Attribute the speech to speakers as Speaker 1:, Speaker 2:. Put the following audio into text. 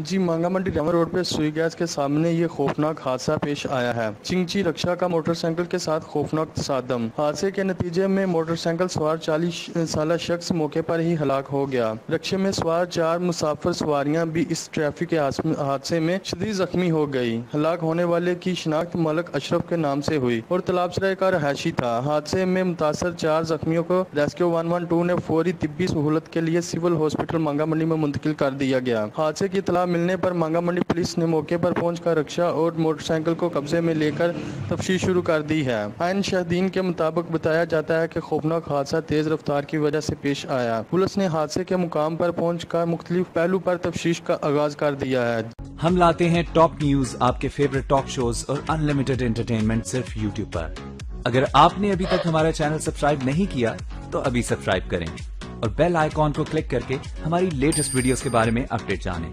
Speaker 1: जी मांगा मंडी रेवा रोड पे सुई गैस के सामने ये खौफनाक हादसा पेश आया है। चिंची रक्षा का मोटरसाइकिल के साथ खौफनाक तसादम हादसे के नतीजे में मोटरसाइकिल सवार चालीस साल शख्स मौके पर ही हलाक हो गया। रक्षे में सवार चार मुसाफिर सवारियाँ भी इस ट्रैफ़िक के हादसे में शदीद जख्मी हो गई। हलाक होने वाले की शिनाख्त मलक अशरफ के नाम से हुई और तालाबसराय का रहायशी था। हादसे में मुतासर चार जख्मियों को रेस्क्यू वन वन टू ने फौरी तिब्बी सहूलत के लिए सिविल हॉस्पिटल मांगा मंडी में मुंतकिल कर दिया गया। हादसे की इतला मिलने पर मांगा मंडी पुलिस ने मौके पर पहुंचकर रक्षा और मोटरसाइकिल को कब्जे में लेकर तफ्तीश शुरू कर दी है। आइन शहदीन के मुताबिक बताया जाता है कि खौफनाक हादसा तेज रफ्तार की वजह से पेश आया। पुलिस ने हादसे के मुकाम पर पहुँच कर मुख्तलिफ़ पहलू पर तफ्तीश का आगाज़ कर दिया है।
Speaker 2: हम लाते हैं टॉप न्यूज़, आपके फेवरेट टॉक शोज़ और अनलिमिटेड एंटरटेनमेंट सिर्फ़ यूट्यूब पर। अगर आपने अभी तक हमारा चैनल सब्सक्राइब नहीं किया तो अभी सब्सक्राइब करें और बेल आइकॉन को क्लिक करके हमारी लेटेस्ट वीडियोस के बारे में अपडेट जानें।